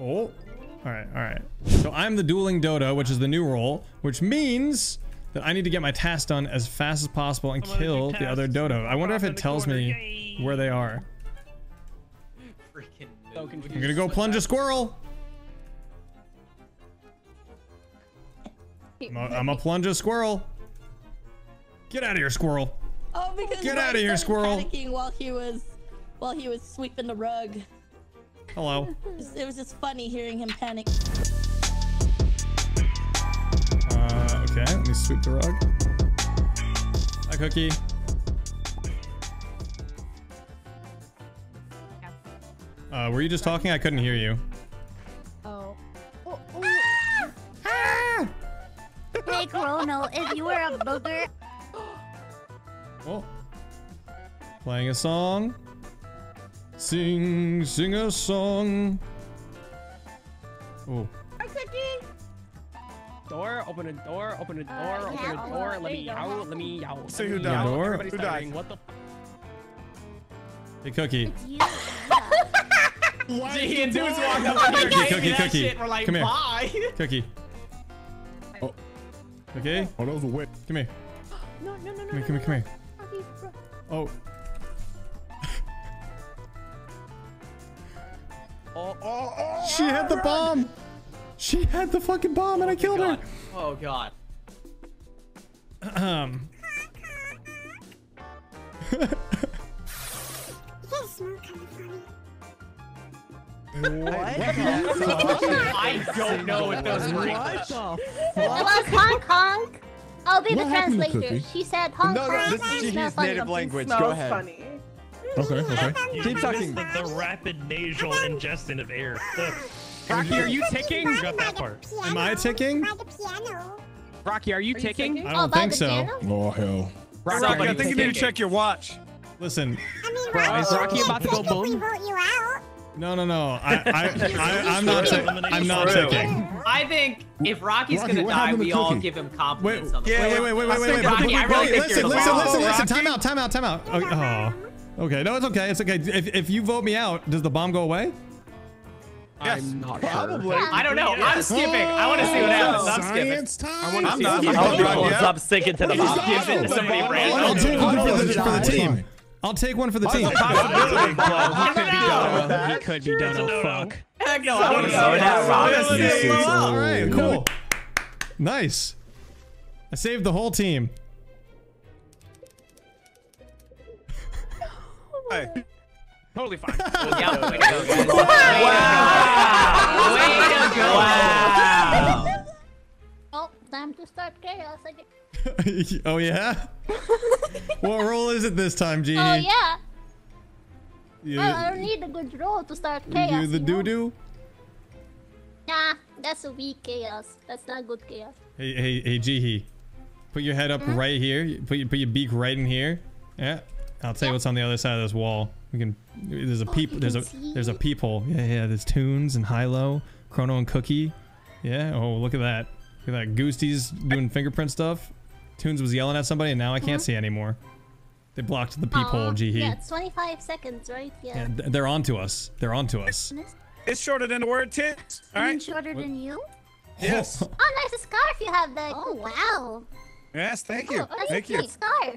Oh. All right, all right. So I'm the dueling dodo, which is the new role, which means that I need to get my task done as fast as possible and I'm kill the other dodo. I wonder if it tells corner, me yay. where they are. Freaking So confused. I'm gonna go plunge a squirrel. I'm a, I'm a plunge a squirrel. Get out of here, squirrel. Oh, because Get Mike outta here, squirrel. Panicking while he was, while he was sweeping the rug. Hello. It was, just funny hearing him panic. Uh, okay, let me sweep the rug. Hi, Cookie. Uh, were you just talking? I couldn't hear you. Oh. oh, oh. Hey, Chrono, if you were a booger, Oh. Playing a song. Sing, sing a song. Oh. Cookie Door, open a door, open a door, Uh, open yeah, a door, let me there you go. out, let me out. See who died. Door? Who died? What the Hey, Cookie. it's you. Yeah. Gee, and dudes walked up and Cookie, cookie, cookie. shit. We're like, Come here. bye. Cookie. Oh. Okay, Oh, those were wet. come here. No, no, no, no. Come here, come here, come here. here. Oh. Oh, oh, oh. She had the bomb. She had the fucking bomb and I killed her. Oh god. Um. What? I don't know what those were. It was honk honk. I'll be the What happened to translator. She said honk No, no, honk. this is and Jimmy's smell funny. native language. Smells Go ahead. funny. Okay, okay. You Keep talking. The, the rapid nasal ingestion of air. Rocky, are you ticking? You Got that part. Am I ticking? Rocky, are you you ticking? ticking? I Oh, don't by think so. piano? Oh, hell. Rocky, Rocky, I you think you need to check your watch. Listen. Is Rocky about to go boom? No, no, no. I, I, I, I'm not. I'm not ticking. I think if Rocky's Rocky, gonna die, happened to we all give him compliments wait, on the wait, way. wait, wait, I wait, wait, think, wait, Rocky, I really think listen, you're the listen, boss. listen, listen. Rocky? Time out, time out, time out. Oh, oh. Okay, no, it's okay, it's okay. If, if you vote me out, does the bomb go away? I'm not sure. Probably. I don't know. I'm skipping. I want to see what happens. I'm skipping. Science time. wanna I'm see not. some I'm people. not. Stop sticking to the Just box. give it to somebody I'll take one for the, for the team. I'll take one for the team. He could be No. Dono. He could be Dono. Oh, Dono. Fuck. Heck no, I want to see No, what not happens. Rocky. Let's see what All happens. right, cool. Nice. I saved the whole team. Totally fine. Yeah, way to go, guys. Wow. Way to go. Wow. Oh, time to start chaos again. oh yeah. what role is it this time, Genie? Oh yeah. You, Well, I don't need a good roll to start chaos. you the you know? doo doo. Nah, that's a weak chaos. That's not good chaos. Hey hey hey Jihi, put your head up hmm? right here. Put your put your beak right in here. Yeah. I'll tell you what's on the other side of this wall. We can. There's a oh, peep. you There's a see there's a it? peephole. Yeah yeah. There's tunes and high low, Chrono and Cookie. Yeah. Oh look at that. Look at that. Goostie's doing fingerprint stuff. Tunes was yelling at somebody and now I can't uh-huh. see anymore. They blocked the peephole. Aw, Jihi. Yeah, it's 25 seconds, right? Yeah. Yeah, they're onto us. They're onto us. It's shorter than the word tits. All I'm right. shorter than you. Yes. Oh, nice scarf you have there. Oh, wow. Yes. Thank you. Oh, Thank you. cute scarf.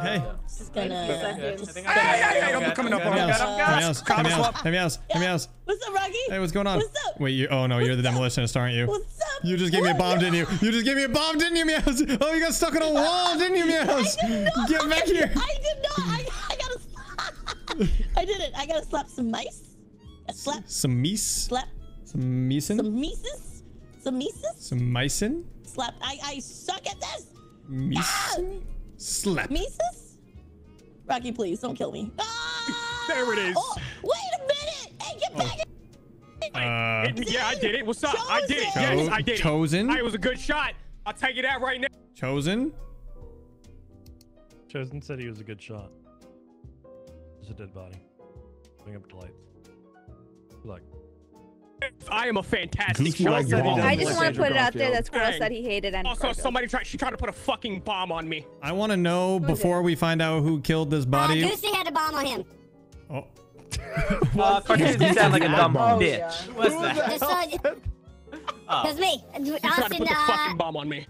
Hey. Just gonna. think Hey, hey, hey, I'm I'm coming up good. on Hey, I'm us. good. Mouse. I'm Hey, good. Mouse. Hey, Combo Mouse. swap. Hey, Hey, What's up, Rocky? Hey, what's going on? What's up? Wait, you. Oh no, you're the demolitionist, aren't you? What's up? You just gave me a bomb, didn't you? You just gave me a bomb, didn't you, Meows? Oh, you got stuck on a wall, didn't you, Meows? Get back here. I did not. I, I gotta. I did it. I gotta slap some mice. A slap. Some meese. Slap. Some meeson. Some mices. Some mices. Some meissen. Slap. I I suck at this. Meeson. Ah! Slap. Mises. Rocky, please don't kill me. Ah! There it is. Oh, wait a minute. Hey, get back. Uh, yeah, I did it. What's up? I did it. Yes, I did it. chosen? I was a good shot. I'll tell you that right now. chosen? Chosen said he was a good shot. There's a dead body. Bring up the lights. Good luck. I am a fantastic Goofy shot. like. I just want to put it out there Garfield. that Squirrel said he hated Andrew Also, Garfield. somebody tried. She tried to put a fucking bomb on me. I want to know before we find out who killed this Uh, body. Goosey had a bomb on him. Oh, Uh, cartoons, you sound like a dumb Oh, bitch. yeah. What's that? Just so Oh, Because me, She tried to put the uh, fucking bomb on me.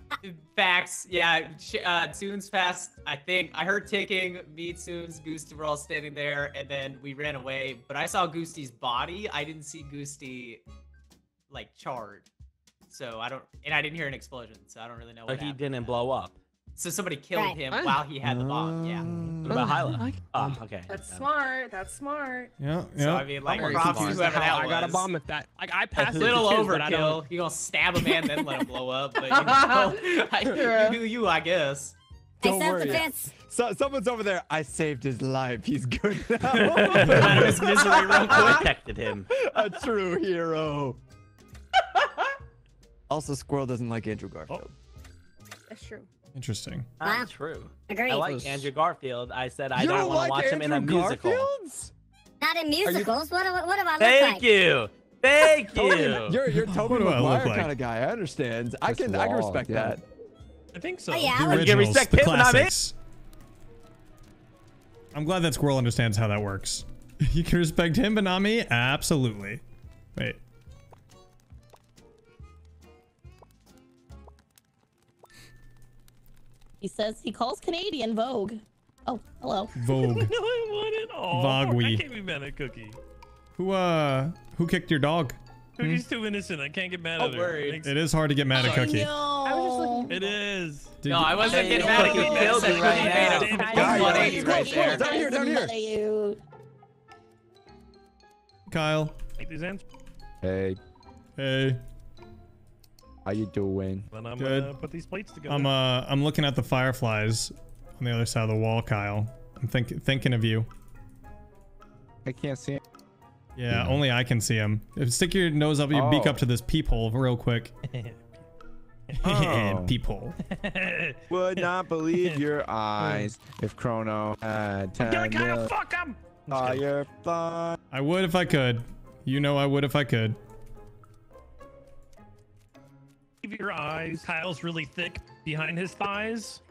facts. Yeah, sh- uh, Soon's fast. I think I heard ticking. Me, Soon's, Goosty were all standing there, and then we ran away. But I saw Goosty's body. I didn't see Goosty like charred. So I don't, and I didn't hear an explosion. So I don't really know what But he happened. didn't blow up. So somebody killed Right. him What? while he had the bomb. Yeah. Oh. What about Hyla? Oh, okay. That's smart. That's smart. yeah, So I mean, like, Very props to smart. whoever that How was. I got a bomb at that. Like I passed A it to little kids, but I don't- overkill. You gonna stab a man then let him blow up? But you know, I, you do you, I guess. Don't worry. So, someone's over there. I saved his life. He's good Put him out now. of his misery real I quick. protected him. A true hero. also, Squirrel doesn't like Andrew Garfield. That's true. Interesting. Wow. Not true. Agreed. I like Andrew Garfield. I said I you don't, don't want like to watch him in a Andrew musical. Garfields? Not in musicals. What, do- what do I look Thank like? you. Thank Totally. you. You're you're Tobey What do Maguire like? kind of guy. I understand. I Chris can I can respect yeah. that. I think so. Oh, yeah, The I would- originals, respect the him I'm classics. I'm glad that Squirrel understands how that works. You can respect him, but not me? Absolutely. Wait. He says he calls Canadian Vogue. Oh, hello. Vogue. no, I want it. Oh, Vogui. I can't be mad at Cookie. Who, uh, who kicked your dog? Cookie's too innocent. I can't get mad at her. It is hard to get mad at Cookie. No. I was just looking. It is. Did No, you- I wasn't Hey, getting mad at Cookie you. killed Cookie you right now. a Damn it. fucking Yeah, 180 yeah. right there. Down here, down here. Mad at you. Kyle. Take these ends. Hey, Hey. How you doing? Then I'm Good. gonna put these plates together. I'm, uh, I'm looking at the fireflies on the other side of the wall, Kyle. I'm think thinking of you. I can't see. Him. Yeah, only I can see him. Stick your nose up, your beak Oh. up to this peephole real quick. Oh. peephole. Would not believe your eyes if Chrono had I'm gonna ten kind mil of fuck him. firefly. I would if I could. You know I would if I could. Your eyes. Kyle's really thick behind his thighs.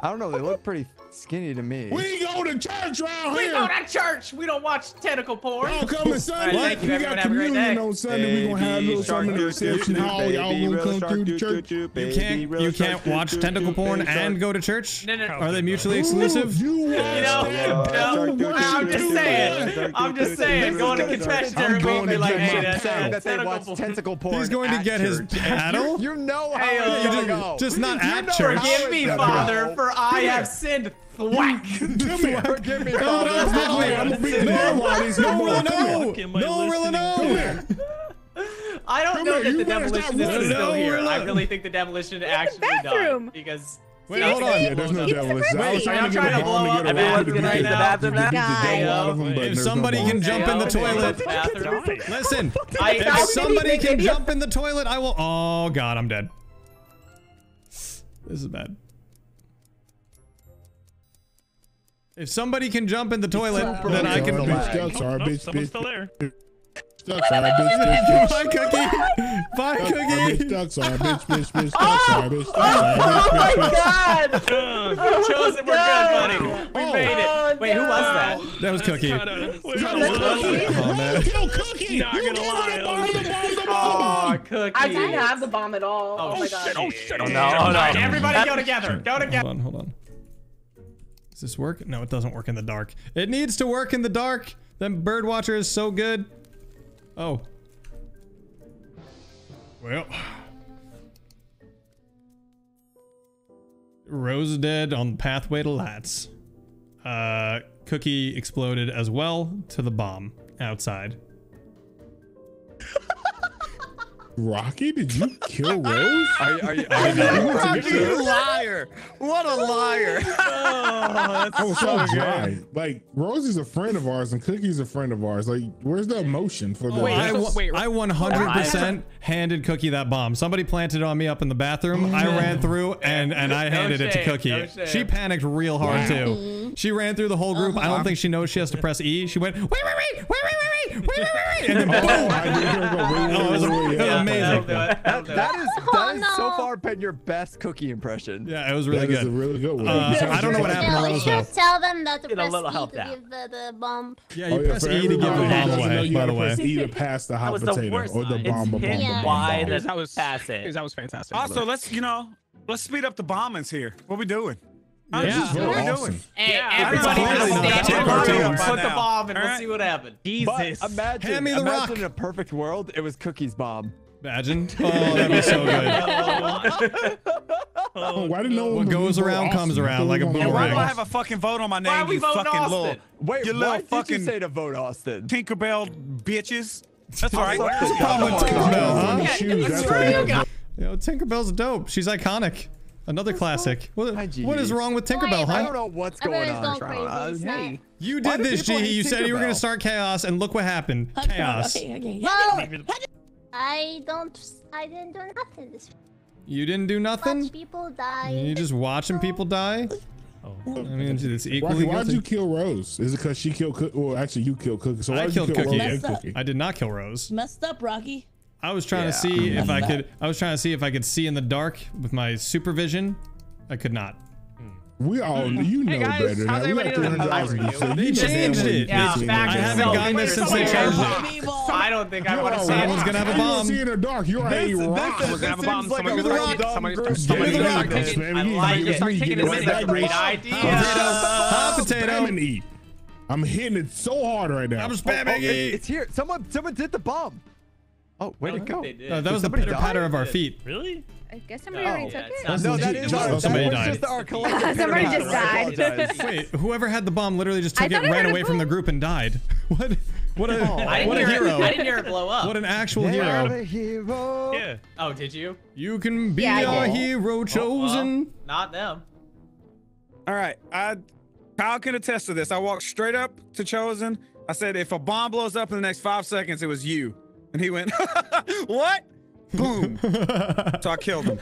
I don't know. They look pretty skinny to me. We go to church around We here. go to church. We don't watch tentacle porn. Y'all coming Sunday? All right, thank you, we everyone. got Have a great communion day. on Sunday. We gonna have a little something in the reception hall. Y'all gonna come through the church? You can't you can't watch tentacle porn and go to church? No, no, no. Are they mutually exclusive? You You know, no, I'm just saying. I'm just saying. Going to confession, I'm everybody going be to like, hey, my that's Saying that tentacle porn. tentacle porn. He's going to get his paddle? You know how Hey, it's gonna just- go. just not at church. how Forgive me, Father, go. For I have sinned. Thwack. Forgive me, I'm Father. gonna beat the devil out of these No one motherfuckers. know. Fuck am I No one really listening know. I don't Come know here, that you the better stop demolition is running. still No, here. we're I not. really think the demolition actually died bathroom. because. Wait, hold on. Yeah, there's no demolition. I was Wait, trying I'm to get trying a to bomb blow to up get a everyone's rocket gonna to use beat the bathroom the now? devil out of them, but If there's no somebody bomb. can jump in the toilet, Bathroom. listen. I- If somebody can jump in the toilet, I will. Oh God, I'm dead. This is bad. If somebody can jump in the toilet, then I can. Bitch, lag. stuck, sorry, Oh, nope, bitch, someone's bitch, still there. stuck, sorry, bitch, bitch, bitch. Bye, Cookie. Bye, Stuck, sorry, bitch, Cookie. stuck, sorry, bitch, bitch, bitch, stuck, sorry, bitch, stuck, sorry, bitch, bitch, bitch. God! Chosen, oh we're good, buddy. We Oh. made it. Oh, Wait, who was that? That was Cookie. Oh, man. Kill Cookie. Not You gonna gave lie, her the I bomb, was- the bomb, the bomb. Oh, cookie. I didn't have the bomb at all. Oh, Oh, my shit, god. Oh shit! Oh, oh no! Oh no! Everybody go together. Go Hold together. on, hold on. Does this work? No, it doesn't work in the dark. It needs to work in the dark. Then Birdwatcher is so good. Oh. Well. Rose dead on the pathway to Lats. Uh, Cookie exploded as well to the bomb outside. Rocky, did you kill Rose? Are, are you, Rocky, you liar! What a liar! I was so dry. Like, Rosie's a friend of ours and Cookie's a friend of ours. Like, where's the emotion for the? Oh, I, wait, I 100% handed Cookie that bomb. Somebody planted it on me up in the bathroom. I ran through and and I No handed it to Cookie. no she panicked real hard too. She ran through the whole group. I don't think she knows she has to press E. She went wait wait wait wait wait wait wait wait wait wait and then Oh, boom. I knew you were gonna go, wait, Oh, was, wait, wait, it was wait, Yeah, amazing. that'll. That'll do That it. is Oh, that is so far been your best cookie impression. Yeah, it was really That is a good. really good one. Uh, I don't know what happened to Yeah, we Rose though. should tell them that to Get a press little E help to out. give the, the bomb. Yeah, Oh, yeah, press E to give the bomb away. By the way, press E to pass the hot potato or the bomb. It's hit bomb, wide bomb. and That was pass it. That was fantastic. Also, let's you know, let's speed up the bombings here. What we doing? Huh? Yeah. What are we Awesome. doing? Hey, Yeah, everybody just know. stand That's in not line, put the By now. bomb, and we'll Alright. see what happens. But Jesus. imagine, Hand me the imagine rock. in a perfect world, it was Cookie's bomb. imagine. Oh, that'd be so good. Oh, why didn't no one What goes around Austin? comes around like a were why boomerang. do I have a fucking vote on my name? Why are we you voting fucking Austin? little, Wait, you why little did fucking you say to vote Austin? Tinkerbell bitches. That's right. What's the problem with Tinkerbell, huh? Yeah, it's that's true, you you guys. You know, Tinkerbell's dope. She's iconic. Another classic. What, Hi, what is wrong with Tinkerbell, huh? I don't know what's going on. going crazy. It's not- hey. You did this, people G. hate You said you were going to start chaos, and look what happened. Okay, Chaos. Okay, okay. Well, I don't. I didn't do nothing. This You didn't do nothing? watch people die. You just watching people die? Oh. I mean, it's Rocky, equally why did you kill Rose? Is it because she killed Cookie? Well, actually, you killed Cookie. So why I did you kill Cookie. Rose and Messed up. Cookie? I did not kill Rose. Messed up, Rocky. I was trying yeah, to see I if I could. I was trying to see if I could see in the dark with my supervision. I could not. We all, you know hey guys, better. How's now. We got 300,000 you said. They changed it. Yeah, I haven't gotten this since they changed it. I don't think I want to say it. Someone's going to have a bomb. You see in the dark. You're a rock. Someone's going to have a bomb. Someone's going to start taking it. I like it. Start taking it. That's a great idea. Hot potato. I'm hitting it so hard right now. I'm spamming oh, oh, it. It's here. Someone, someone did the bomb. Oh, way to go. No, that was the pitter patter of our feet. Really? I guess somebody Oh. already took it's it. not- No, that Somebody just- our, somebody that was died. just our collective Somebody just died. Wait, whoever had the bomb literally just took it, thought ran away from the group, and died. What? What a oh. I didn't what a hero! It, I didn't hear it blow up. What an actual They're hero! the hero. Yeah. oh, did you? You can be Yeah, I our did. hero Oh, well, chosen. not them. All right. I Kyle can attest to this. I walked straight up to Chosen. I said, if a bomb blows up in the next five seconds, it was you. And he went, what? Boom. so I killed him.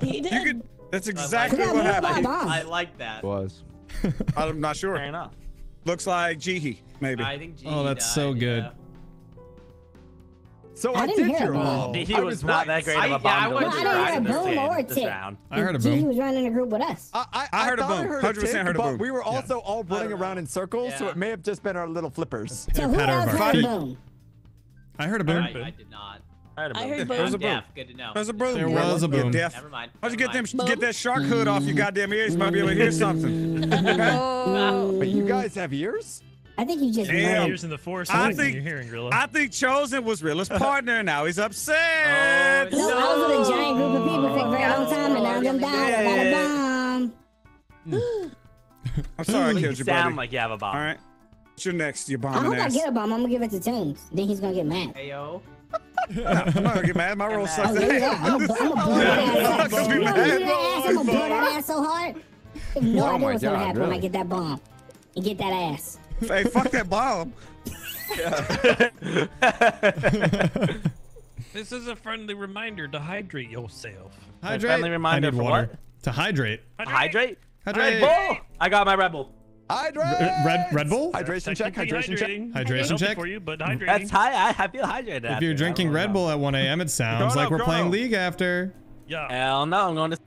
He did. You could. That's exactly like what happened. I like that. It Was. I'm not sure. Fair enough. Looks like Jihi, maybe. I think G Oh, that's so good. yeah. So I I, didn't did hear your a bomb. bomb. He I was not that great of I- a yeah, bomb I to wouldn't lose say I in heard a boom game- or a tick. I heard a G boom. He was running a group with us. I, I, I heard a thought I boom. heard 100% tick, heard a but boom. we were also all running around in circles, so it may have just been our little flippers. So who patter of else our had a boom? I heard a I, boom. I did not. I heard a I boom. heard There was a boom. Deaf. Good to know. There's a boom. There was a you're boom. deaf. Never mind. Why'd you get them? mind. Get that shark hood off your mm. goddamn ears. You might be able to hear something. Oh. But you guys have ears? I think you just Damn. ran. Years in the forest. I I think- think you're hearing Gorilla. I think Chosen was Rilla's uh-huh. partner. Now he's upset. Oh, No, I was with a giant group of people for a very long time, and now them died. I got a bomb. Hmm. I'm sorry I You killed you, sound buddy. like you have a bomb. All right. What's your next? You I bombing hope I get a bomb. I'm gonna give it to Tunes. Then he's gonna get mad. Hey yo. I'm not gonna get mad. My roll sucks. Oh, yeah, yeah. I'm gonna blow that ass. You know, mad. you know that ass. I'm gonna blow that ass so hard. You have no Oh idea my what's gonna God, happen when I get that bomb and get that ass. Hey, fuck that bomb. This is a friendly reminder to hydrate yourself. Hydrate. friendly reminder I need for water. what? To hydrate. Hydrate. Hydrate. Red Bull. I got my Red Bull. Hydrate! Red Red Bull. Hydration check, Technically hydration check. Hydration check. for you, but hydrating. That's high. I, I feel hydrated. If after. you're drinking Red know. Bull at 1 a.m., it sounds like up, we're playing up. League after. Yeah. Hell no, I'm going to.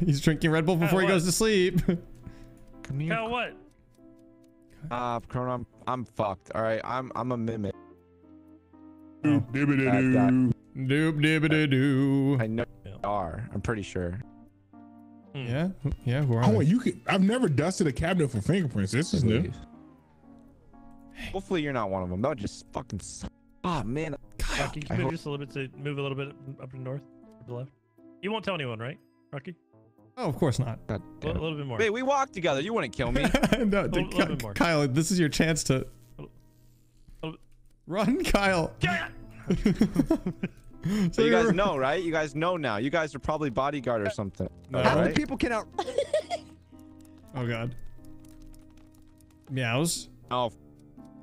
He's drinking Red Bull before he what? goes to sleep. Come here. Hell, what? Uh, Chrono, I'm, I'm fucked. All right, I'm I'm a mimic. Dibbidi-doo. Doop dibbidi doo. I know Yeah. you are. I'm pretty sure. Yeah, yeah. Who are Oh, they? you could. I've never dusted a cabinet for fingerprints. This is new. Hopefully you're not one of them. That would just fucking suck. Ah man. Rocky, I move just a little bit to move a little bit up to north, to the left. You won't tell anyone, right, Rocky? Oh, of course not. God A little, little bit more. Wait, we walked together. You wouldn't kill me. no, little Ky- bit more. Kyle, this is your chance to run, Kyle. so you guys know, right? You guys know now. You guys are probably bodyguard or something. No, How many people can out? Oh god. Meows. Oh.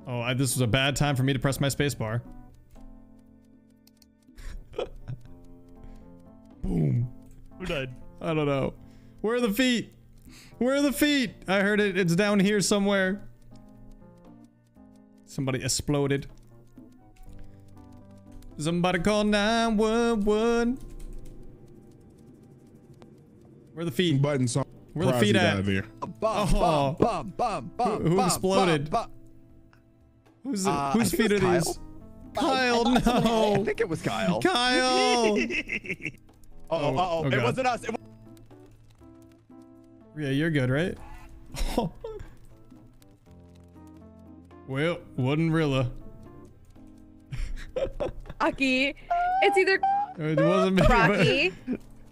Oh, I, this was a bad time for me to press my space bar. Boom. Who died? I don't know. Where are the feet? Where are the feet? I heard it. It's down here somewhere. Somebody exploded. Somebody call 911. Where are the feet? Button song. Where the feet at? Out of here. Bum, Oh. bum, bum, bum, Who- who bum, exploded? bum, bum. Who's Uh, I whose think feet are it's Kyle. these? Kyle, I no. I think it was Kyle. Kyle. Uh oh, uh oh. oh It God. wasn't us. It wa- Yeah, you're good, right? well, wasn't Rilla. Aki, it's either It wasn't me. but- Rocky.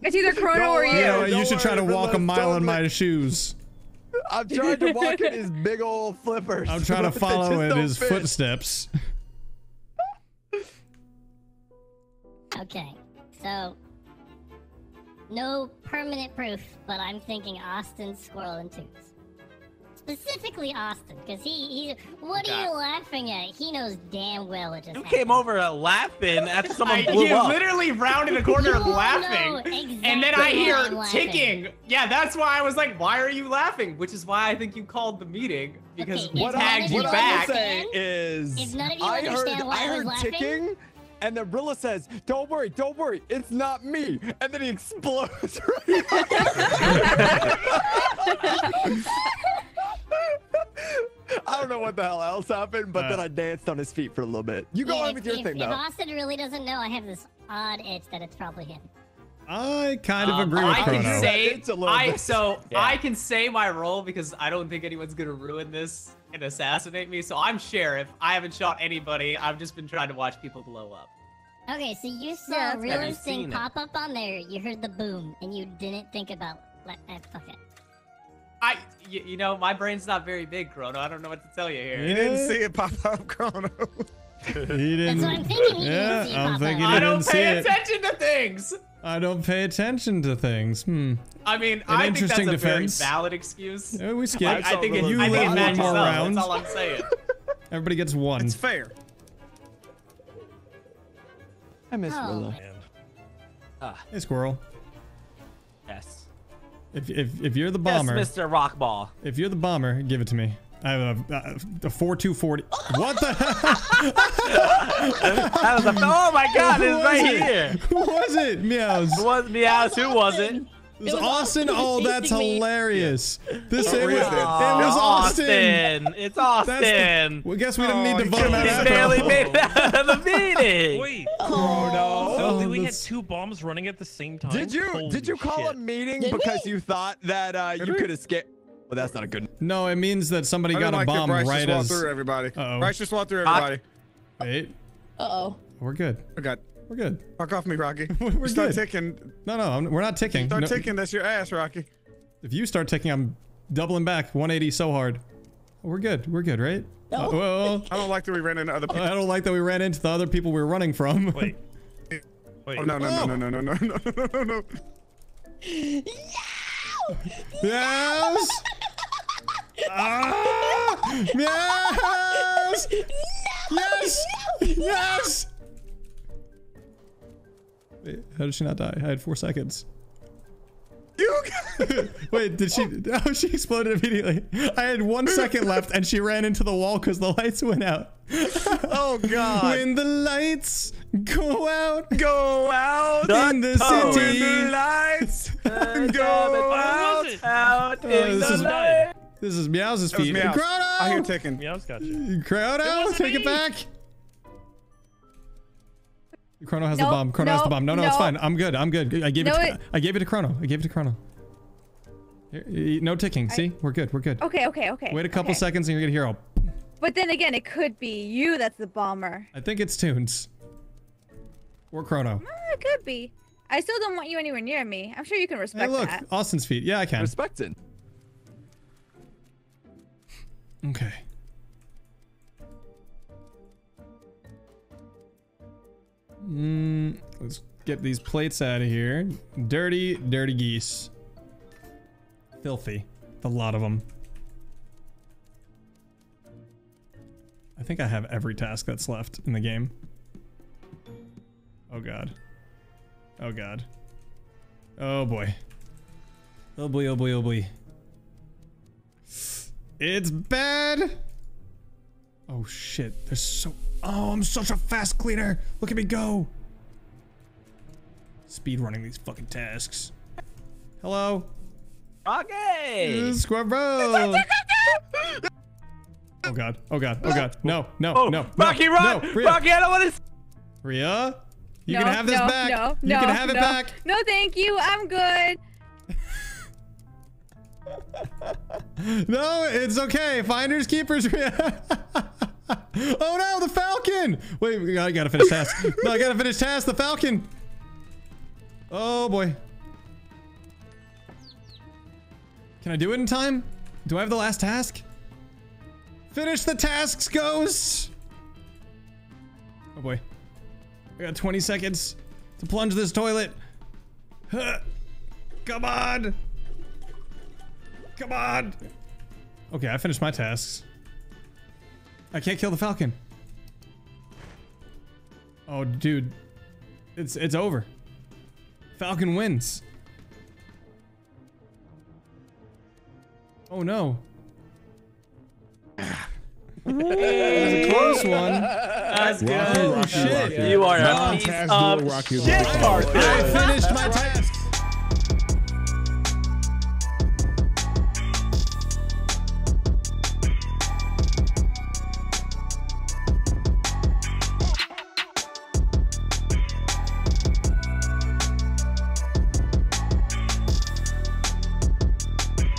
It's either Chrono or you. You know, you Don't should try to worry, walk a mile in my shoes. I'm trying to walk in his big old flippers. I'm trying to but follow in his fit. footsteps. Okay, so no permanent proof, but I'm thinking Austin, Squirrel, and Toots. Specifically Austin, because he, he. What are you laughing at? He knows damn well it just You happened. came over uh, laughing after someone I, blew you up. literally rounded the corner You know laughing, exactly and then I hear ticking. Yeah, that's why I was like, "Why are you laughing?" Which is why I think you called the meeting because Okay, we if What, tagged of you you what back. I'm saying understand- is, if none of you I heard, understand why I I was heard laughing- ticking, and then Rilla says, "Don't worry, don't worry, it's not me," and then he explodes. I don't know what the hell else happened, but Uh, then I danced on his feet for a little bit. You go Yeah, on if, with your if, thing if though. Austin really doesn't know, I have this odd itch that it's probably him. I kind of Um, agree with I Chrono. can say It's a little I bit. so Yeah. I can say my role because I don't think anyone's gonna ruin this and assassinate me. So I'm sheriff. I haven't shot anybody. I've just been trying to watch people blow up. Okay, so you saw Yeah, a real you thing pop up on there. You heard the boom, and you didn't think about. Like, eh, fuck it. I you, you know my brain's not very big, Chrono. I don't know what to tell you here. You didn't see it pop up, Chrono. He didn't. That's what I'm thinking. He yeah, didn't see it I'm thinking he I don't didn't see pay it. attention to things. I don't pay attention to things. Hmm. I mean, I think that's interesting a defense. very valid excuse. Yeah, we skipped. I think it, you I think live it one matches more up. round. That's all I'm saying. Everybody gets one. It's fair. I miss Oh. Rilla. Ah, Hey, squirrel. yes. If if if you're the bomber, Yes, bomber, Mr. Rockball. if you're the bomber, give it to me. I have a, a, a four two forty. What the hell? That was a, oh my god, Who it's was right it? here. Who was it? Meows. It wasn't Meows. Who was it? It was was Austin. Austin Oh, that's chasing me. hilarious. This Oh, it was, Rhea it was Austin. It's That's Austin. the, well, guess we didn't Oh, need to vote him killed out. He barely made it out of the meeting. Wait. Chrono. So Oh, did we had two bombs running at the same time? Did you Holy did you call shit. a meeting Did because we? you thought that uh, you we? could escape? Well, that's not a good. No, it means that somebody got didn't a bomb Bryce right just walked as. through everybody. Uh-oh. Bryce just walked through I- everybody. Wait, Uh oh. we're good. I got. We're good. Fuck off me, Rocky. we're start good. ticking. No, no, I'm, we're not ticking. Start no. ticking. That's your ass, Rocky. If you start ticking, I'm doubling back 180 so hard. We're good. We're good, right? No. Uh, well, I don't like that we ran into other people. I don't like that we ran into the other people we were running from. Wait. Wait. Oh, no, no, oh. no, no, no, no, no, no, no, no. Ah. No! Yes! ah! Yes! No! Yes! No! Yes! Wait, how did she not die? I had four seconds. You. Wait, did she? Oh, she exploded immediately. I had one second left, and she ran into the wall because the lights went out. Oh God. When the lights go out Go out in the toe. city. in the lights. Uh, go Go out, out Oh, in this the is- light. This is Meow's That was feet. me out. I hear Chrono! ticking. Meows got you. Chrono, wasn't take it back. Chrono has the bomb. Chrono has the bomb. No, no, it's fine. I'm good. I'm good. I gave No, it. To, it- I gave it to Chrono. I gave it to Chrono. No ticking. See, we're good. We're good. Okay, okay, okay. Wait a couple okay. seconds, and you're gonna hear a. But then again, it could be you that's the bomber. I think it's Tunes. Or Chrono. Ah, it could be. I still don't want you anywhere near me. I'm sure you can Hey, respect look, that. Austin's feet. Yeah, I can. Respected. Okay. Mm, let's get these plates out of here. Dirty, dirty geese. Filthy. A lot of them. I think I have every task that's left in the game. Oh god. Oh god. Oh boy. Oh boy, oh boy, oh boy. It's bad! Oh shit, there's so- Oh, I'm such a fast cleaner! Look at me go! Speed running these fucking tasks. Hello? Rocky! Squad bro! Oh god, oh god, oh god. No, no, Oh, no. Rocky, no, run! No, Rhea. Rocky, I don't want to. Ria, You no, can have this no, back. No, you no, can have it no. back. No, thank you. I'm good. No, it's okay. Finders keepers. Rhea. oh no, the Falcon! Wait, we gotta, gotta finish task. No, I gotta finish task. The Falcon. Oh boy. Can I do it in time? Do I have the last task? Finish the tasks, ghosts! Oh boy. I got 20 seconds to plunge this toilet. Huh. Come on! Come on! Okay, I finished my tasks. I can't kill the falcon. Oh, dude. It's it's over. Falcon wins. Oh no. that was a close one. That's good. Rocky, shit. Rocky. You are a Rocky. piece of duel, shit, Rocky. I finished my task.